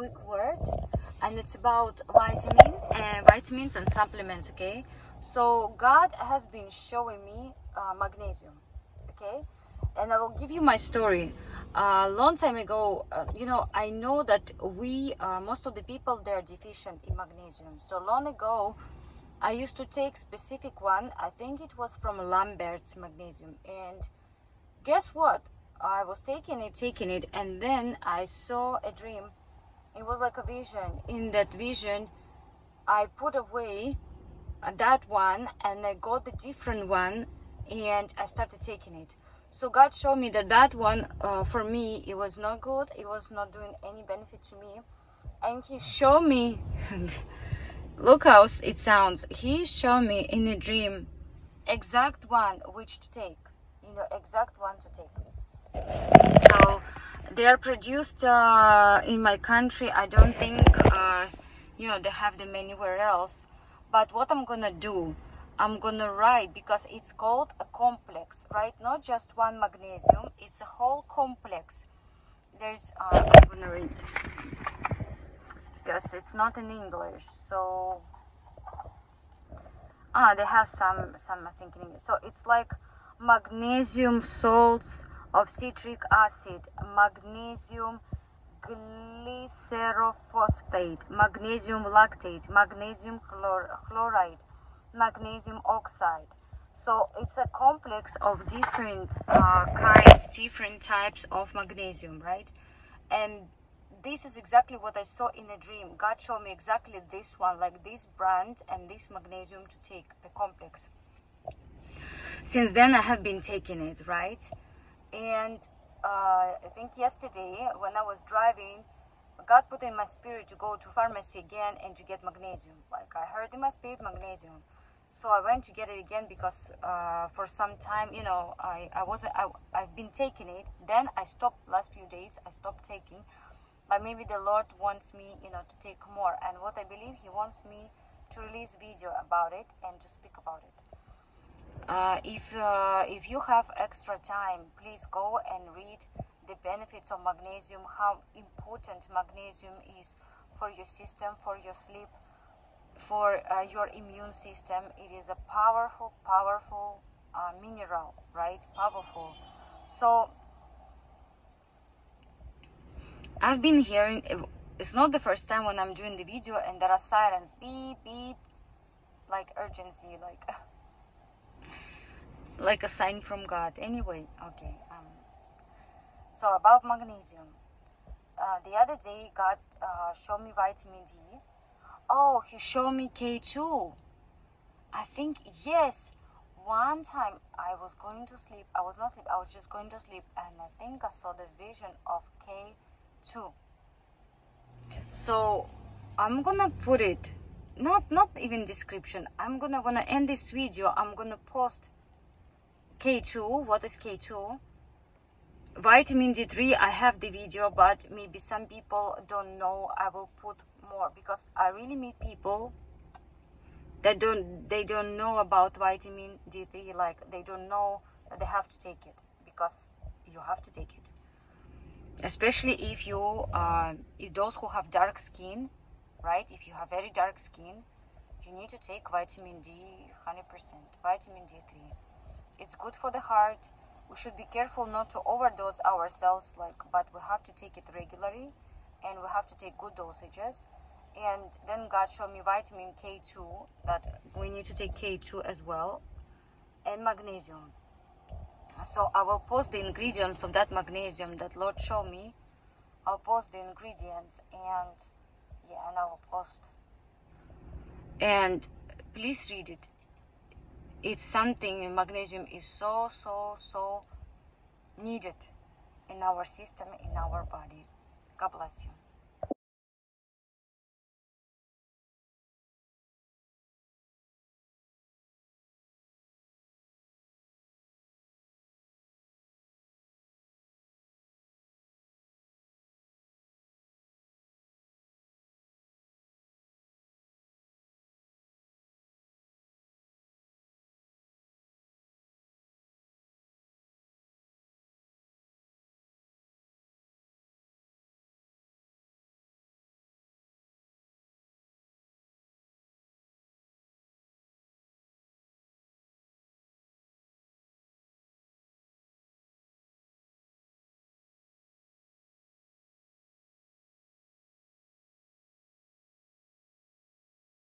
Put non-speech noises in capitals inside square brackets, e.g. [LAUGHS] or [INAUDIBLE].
quick word, and it's about vitamin and vitamins and supplements. Okay, so God has been showing me uh, magnesium. Okay, and I will give you my story. A uh, long time ago, uh, you know, I know that we, uh, most of the people, they're deficient in magnesium. So long ago, I used to take specific one. I think it was from Lambert's magnesium. And guess what? I was taking it, taking it, and then I saw a dream. It was like a vision. In that vision, I put away that one and I got the different one and I started taking it. So God showed me that that one uh, for me it was not good. It was not doing any benefit to me, and He showed me. [LAUGHS] look how it sounds. He showed me in a dream exact one which to take. You know, exact one to take. So they are produced uh, in my country. I don't think uh, you know they have them anywhere else. But what I'm gonna do, I'm gonna write because it's called a complex, right? Not just one magnesium, it's a whole complex. There's, uh, I'm gonna read because it's not in English. So, ah, they have some, some I think in English. So it's like magnesium salts of citric acid, magnesium glycerophosphate, magnesium lactate, magnesium chlor chloride, magnesium oxide. So it's a complex of different uh, kinds, different types of magnesium, right? And this is exactly what I saw in a dream. God showed me exactly this one, like this brand and this magnesium to take, the complex. Since then, I have been taking it, right? And uh, I think yesterday when I was driving, God put in my spirit to go to pharmacy again and to get magnesium. Like I heard in my spirit magnesium, so I went to get it again because uh, for some time, you know, I I wasn't I I've been taking it. Then I stopped last few days. I stopped taking, but maybe the Lord wants me, you know, to take more. And what I believe He wants me to release video about it and to speak about it. Uh, if uh, if you have extra time, please go and read the benefits of magnesium, how important magnesium is for your system, for your sleep, for uh, your immune system. It is a powerful, powerful uh, mineral, right? Powerful. So I've been hearing. It's not the first time when I'm doing the video and there are sirens, beep beep, like urgency, like. [LAUGHS] like a sign from God. Anyway, okay. Um, so about magnesium. Uh, the other day, God uh, showed me vitamin D. Oh, He showed me K2. I think yes. One time I was going to sleep. I was not sleep. I was just going to sleep, and I think I saw the vision of K2. So I'm gonna put it. Not not even description. I'm gonna when I end this video, I'm gonna post K2. What is K2? Vitamin D3, I have the video, but maybe some people don't know. I will put more because I really meet people that don't they don't know about vitamin D3 like they don't know they have to take it because you have to take it especially if you uh, if those who have dark skin right if you have very dark skin you need to take vitamin D 100% vitamin D3 it's good for the heart. We should be careful not to overdose ourselves like but we have to take it regularly and we have to take good dosages. And then god showed me vitamin k2 that we need to take k2 as well and magnesium. So i will post the ingredients of that magnesium that lord showed me. I'll post the ingredients and yeah and i will post. And please read it it's something magnesium is so so so needed in our system in our body. God bless you